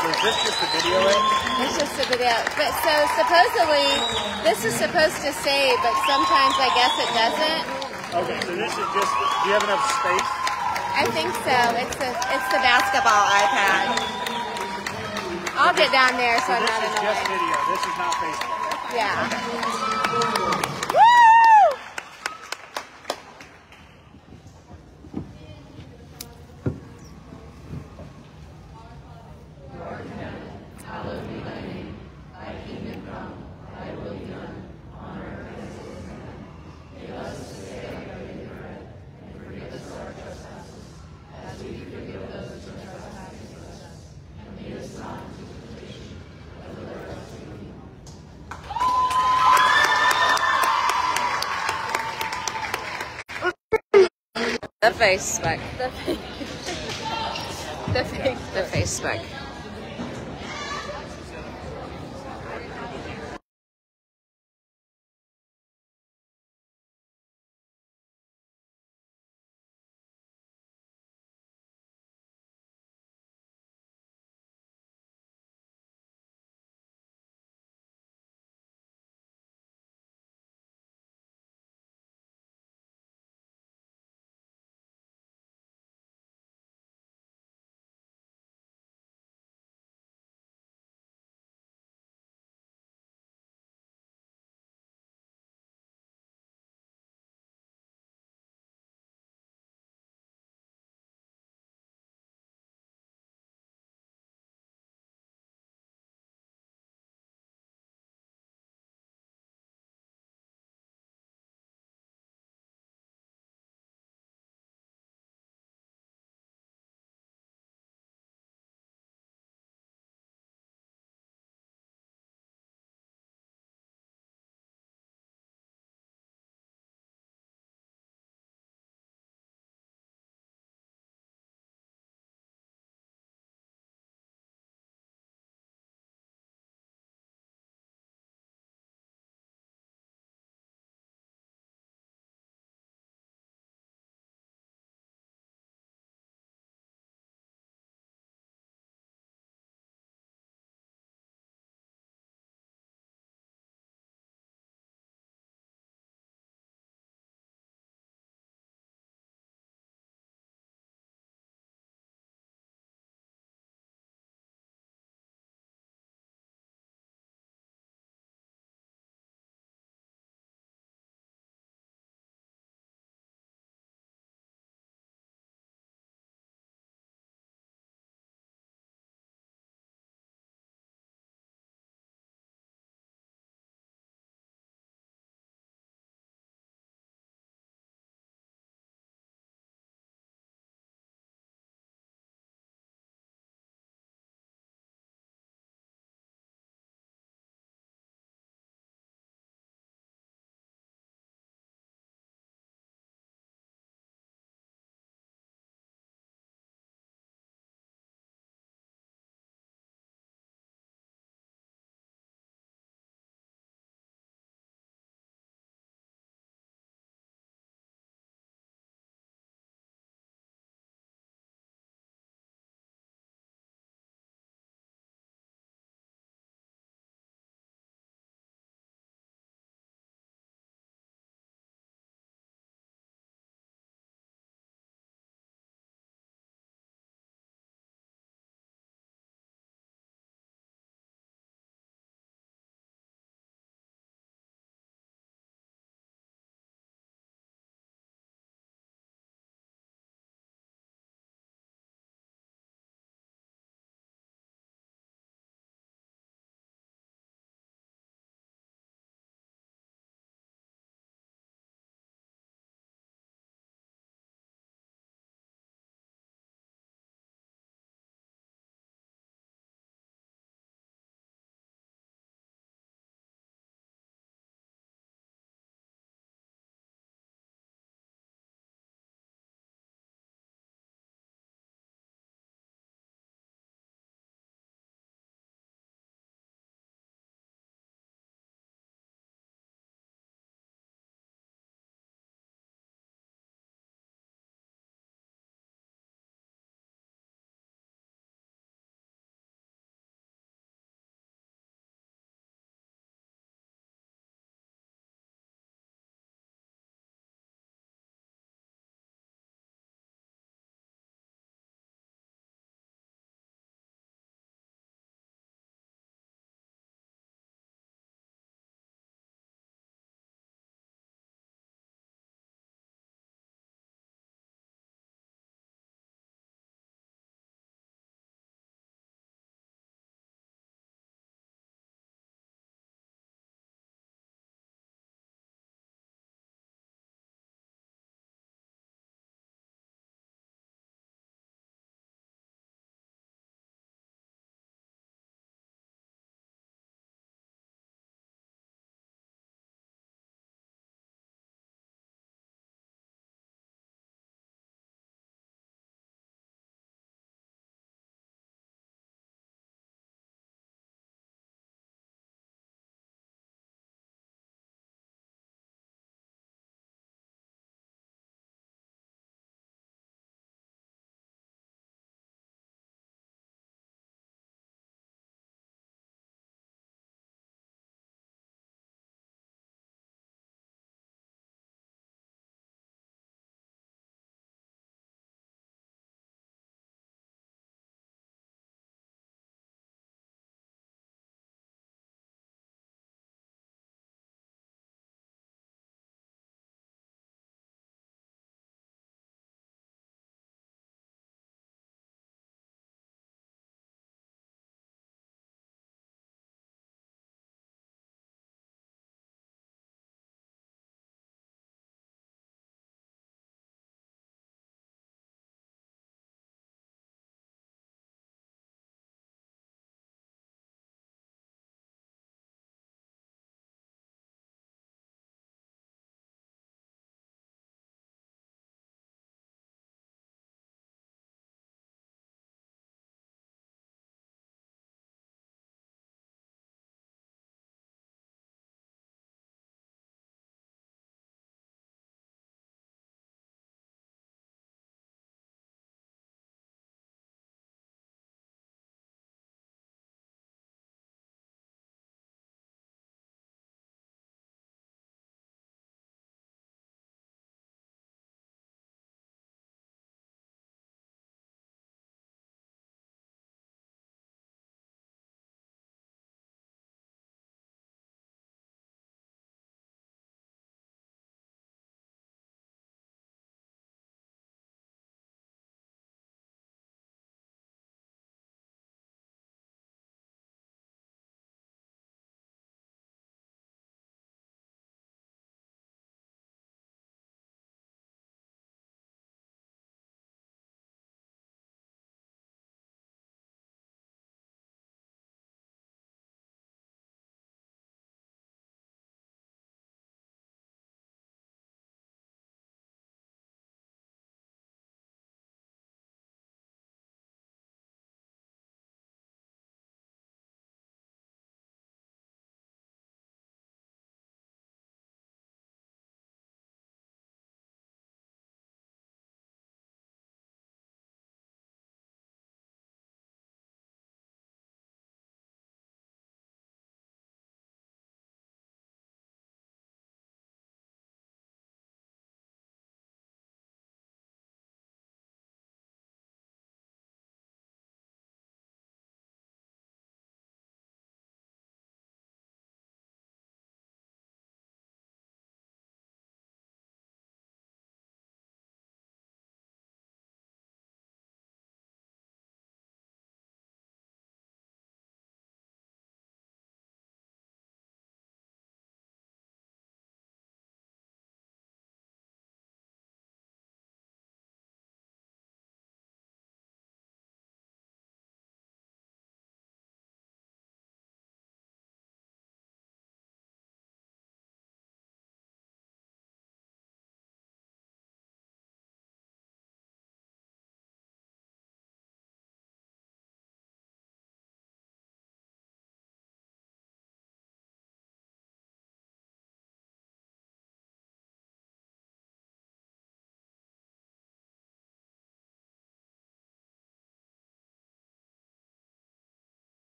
Is this just a video? It? It's just a video. But so supposedly, this is supposed to save, but sometimes I guess it doesn't. Okay, so this is just. Do you have enough space? I think so. It's the it's the basketball iPad. I'll get down there so I'm This is just video. This is not Facebook. Yeah. The Facebook. The, the, the Facebook.